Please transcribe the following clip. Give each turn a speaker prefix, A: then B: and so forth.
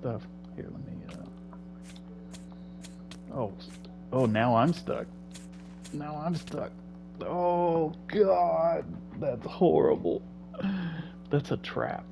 A: stuff. Here, let me. Uh... Oh, oh, now I'm stuck. Now I'm stuck. Oh God, that's horrible. That's a trap.